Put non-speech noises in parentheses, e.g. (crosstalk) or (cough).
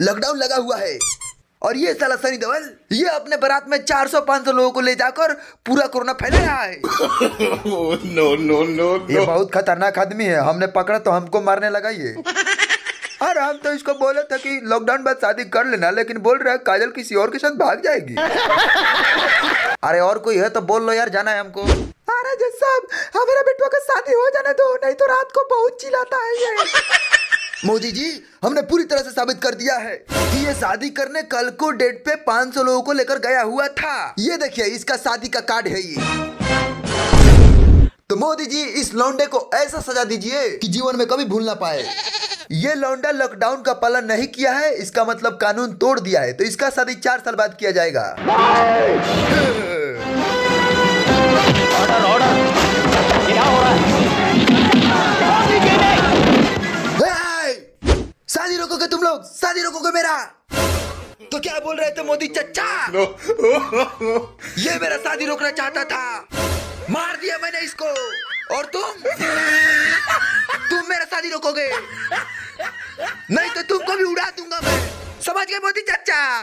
Lockdown लगा हुआ है। और ये साला सनी देओल ये अपने बारात में 400-500 लोगों को ले जाकर पूरा कोरोना फैला रहा है। (laughs) No, no, no, ये बहुत खतरनाक आदमी है हमने पकड़ा तो हमको मारने लगा ये। (laughs) और हम तो इसको बोले थे कि लॉकडाउन बाद शादी कर लेना लेकिन बोल रहा है काजल किसी और के साथ भाग जाएगी। (laughs) अरे और कोई है तो बोल लो यार जाना है हमको। अरे जज साहब हमारा बेटवा का शादी हो जाने दो नहीं तो रात को बहुत चिल्लाता है ये। मोदी जी, हमने पूरी तरह से साबित कर दिया है कि ये शादी करने कल को डेट पे 500 लोगों को लेकर गया हुआ था। ये देखिए, इसका शादी का कार्ड है ये। तो मोदी जी, इस लौंडे को ऐसा सजा दीजिए कि जीवन में कभी भूल ना पाए। ये लौंडा लॉकडाउन का पालन नहीं किया है, इसका मतलब कानून तोड़ दिया है। तो इसका शादी चार साल बाद किया जाएगा। शादी रोकोगे तुम लोग? शादी रोकोगे मेरा? तो क्या बोल रहे थे मोदी चचा? no. ये मेरा शादी रोकना चाहता था। मार दिया मैंने इसको। और तुम? तुम मेरा शादी रोकोगे। नहीं तो तुमको भी उड़ा दूँगा मैं। समझ गए मोदी चाचा?